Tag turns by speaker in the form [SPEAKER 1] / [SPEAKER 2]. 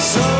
[SPEAKER 1] So